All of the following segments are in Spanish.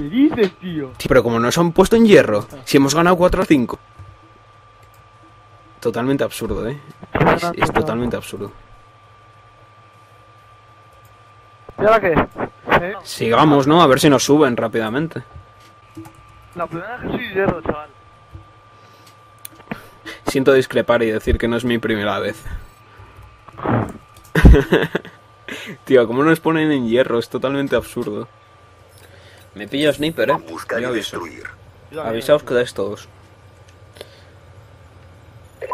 ¿Qué dices, tío? Pero como nos han puesto en hierro, si hemos ganado 4 a 5. Totalmente absurdo, ¿eh? Es, es totalmente absurdo. ¿Y ahora qué? ¿Eh? Sigamos, ¿no? A ver si nos suben rápidamente. La primera vez que soy hierro, chaval. Siento discrepar y decir que no es mi primera vez. Tío, ¿cómo nos ponen en hierro? Es totalmente absurdo. Me pillo sniper, ¿eh? Buscar y destruir. Avisaos que dais todos.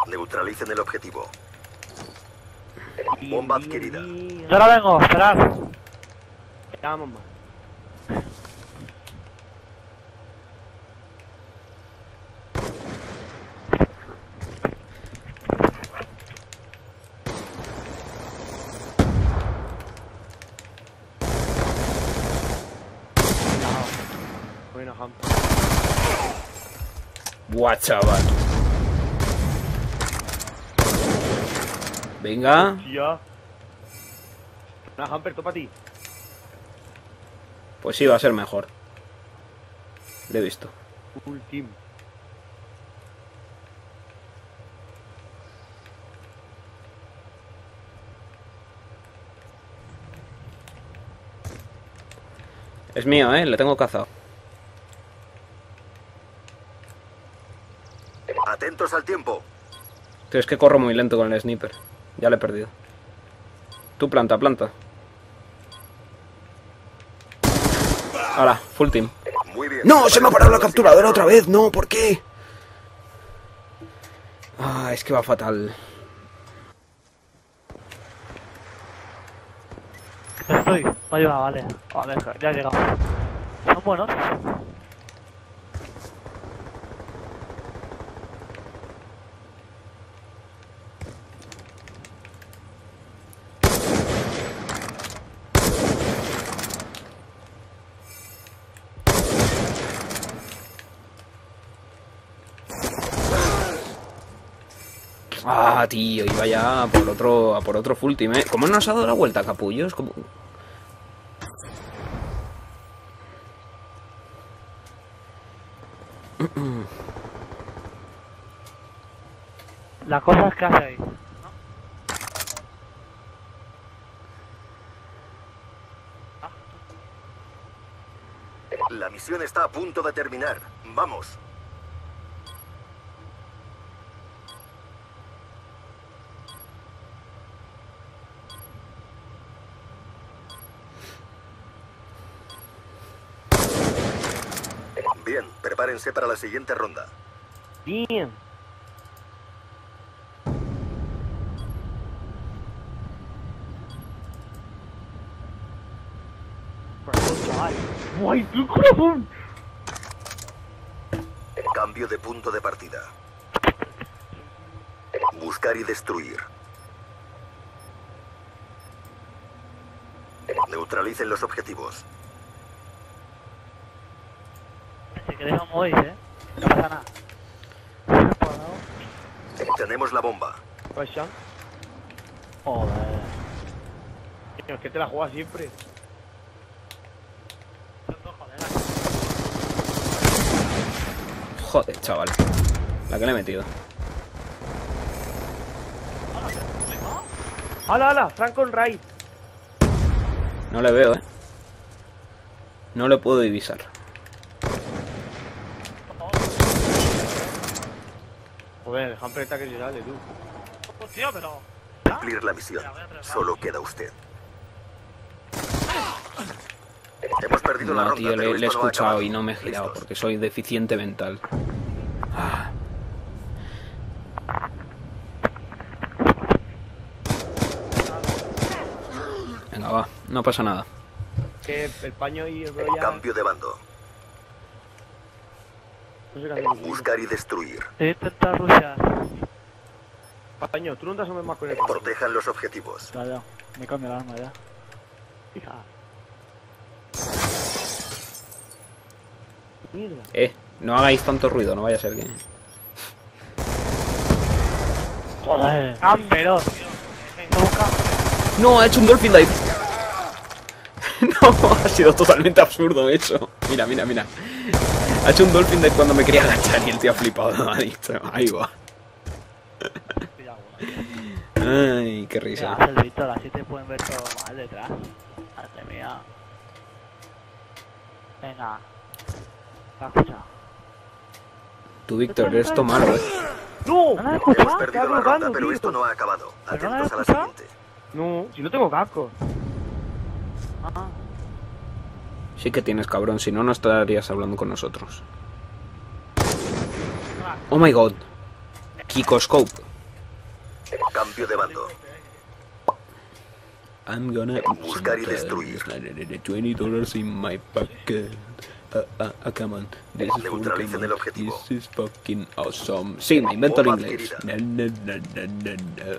Neutralicen el objetivo. Bomba adquirida. Yo ahora vengo, esperad. Ya, mamá. Ham. Buah, chaval. Venga. Ya. Una Hamper, topa a ti. Pues sí, va a ser mejor. Lo he visto. Full team. Es mío, ¿eh? Le tengo cazado. Atentos al tiempo. Tío, es que corro muy lento con el sniper. Ya le he perdido. Tú planta, planta. Ahora, full team. Muy bien. ¡No! ¡Se me ha parado la capturadora otra vez! ¡No! ¿Por qué? Ah, es que va fatal. Estoy. Me ha llegado, vale. Vale, ya he llegado. Son buenos. Ah, tío, iba ya a por otro, a por otro full team, ¿eh? ¿Cómo nos ha dado la vuelta, capullos? ¿Cómo? La cosa es que hace ahí. La misión está a punto de terminar. Vamos. Bien, prepárense para la siguiente ronda. Bien. ¡Guay, tu corazón! Cambio de punto de partida. Buscar y destruir. Neutralicen los objetivos. Queréis no movéis, ¿eh? No pasa nada. Tenemos la bomba. Question. Joder. Es que te la juegas siempre. Joder, chaval. La que le he metido. ¡Hala, hala! Frank on right. No le veo, ¿eh? No le puedo divisar. Joder, Hamper está que llegale, tú. Tío, pero... Cumplir la misión. Solo queda usted. Hemos perdido la No, ronda. tío, le, le he escuchado y no me he girado Listos. porque soy deficiente mental. Ah. Venga, va, no pasa nada. Que el paño y el. Cambio de bando. No sé qué hacer. Buscar y destruir. He intentado rushar. Paño, tú no te más con el. Protejan los objetivos. Ya, ya. Me cambio el arma ya. Hija. Mierda. Eh, no hagáis tanto ruido, no vaya a ser que... Joder. Campero. No, ha hecho un dolphin dive. No, ha sido totalmente absurdo eso. Mira, mira, mira. Ha hecho un dolphin de cuando me quería agachar y el tío ha flipado. Ha dicho, ahí va. Ay, qué ¿Qué risa. Víctor? Así te pueden ver todo mal detrás. Madre mía. Venga. ¿Te has escuchado? Tú, Víctor, eres todo malo, eh. ¡No! ¿No has Hemos perdido la ronda, pero esto no ha acabado. ¿Pero no la Atentos a la siguiente. No, si no tengo casco. Ah, Sí que tienes, cabrón. Si no, no estarías hablando con nosotros. Oh my god. Kikoscope. Cambio de bando. I'm gonna Buscar y destruir. 20 dollars in my pocket. Uh, uh, uh, come on. This is Neutralicen el objetivo. This is fucking awesome. Sí, me invento el inglés. adquirida. Na, na, na, na, na, na.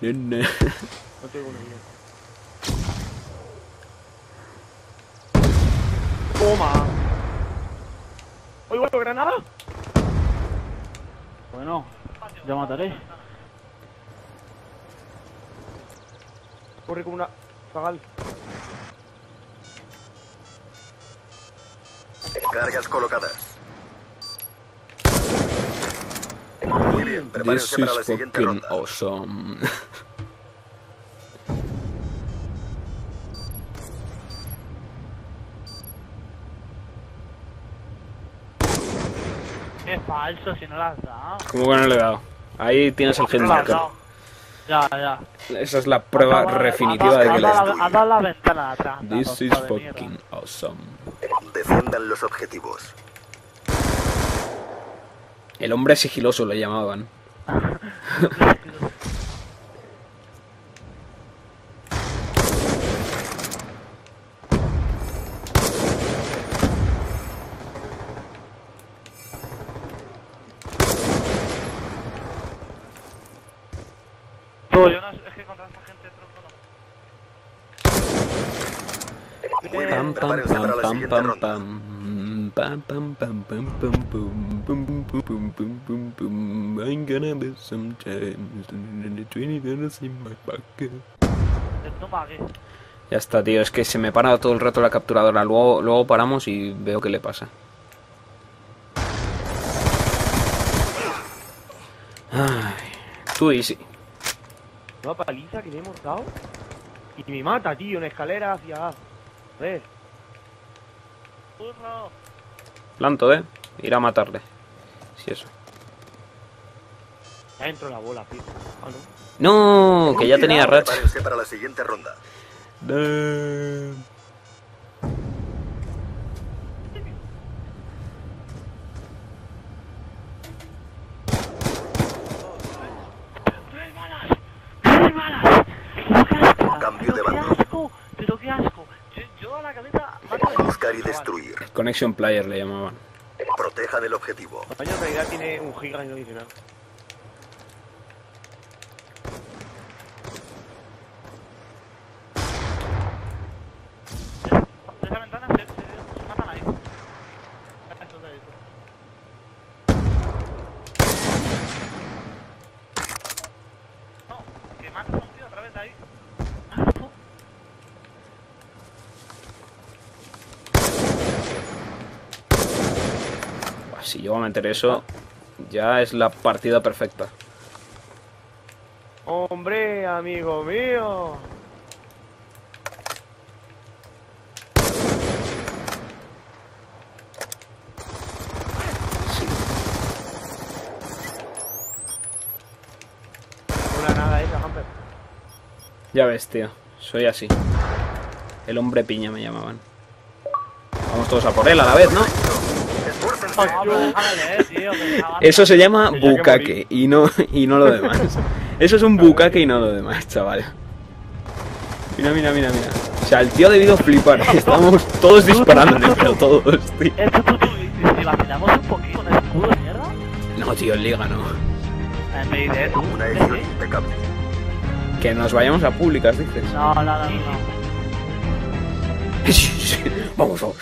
Na, na. No tengo una idea. Toma. Oye, bueno, granada. bueno. Ya mataré. Corre como una zagal. Cargas colocadas. Muy bien, This prepárense para la is siguiente fucking ronda. awesome. Qué falso si no las has dado. ¿Cómo que no le he dado? Ahí tienes el hitmarker. Ya, ya. Esa es la prueba definitiva de que le Has dado la ventana atrás. This is fucking awesome. Defiendan los objetivos. El hombre sigiloso le llamaban. Tú, yo no, es que contra esta gente tronco no. Pam, pam, pam, pam, pam, pam. Pam, pam, pam, pam, pam, pum, pum, pum, pum, pum. I'm gonna be sometimes and the 20 dollars in my pocket. Ya está, tío, es que se me para todo el rato la capturadora. Luego, luego paramos y veo qué le pasa. Ay, tú easy. Una paliza que le hemos dado. Y me mata, tío, en escalera hacia. A ver. Burro. Planto, eh. Ir a matarle. Si eso. Ya entró la bola, tío. Ah, no. No, que ya tenía racha. Prepárense para la siguiente ronda. ¡Tres balas! ¡Tres balas! ¡Pero qué asco! Cambio de ¡Pero qué bando. asco! ¡Pero qué asco! Yo, yo a la cabeza... mato de- Buscar y chaval. destruir. Connection Player le llamaban. Protejan el objetivo. Coño, en realidad tiene un giga y no dice nada. No, que matas a un tío a través de ahí. Ah, tú. Buah, Si llego a meter eso, ya es la partida perfecta. Hombre, amigo mío. Una nada esa. Ya ves, tío. Soy así. El hombre piña me llamaban. Vamos todos a por él a la vez, ¿no? Eso se llama bucaque y no, y no lo demás. Eso es un bucaque y no lo demás, chaval. Mira, mira, mira, mira. O sea, el tío ha debido flipar. Estamos todos disparándole, pero todos, tío. Esto tú, tú, y si vacilamos un poquito con escudo de mierda, No, tío, en liga no. tú. Una ¿sí? edición impecable. Que nos vayamos a públicas, dices. No, no, no, no. Vamos, vamos.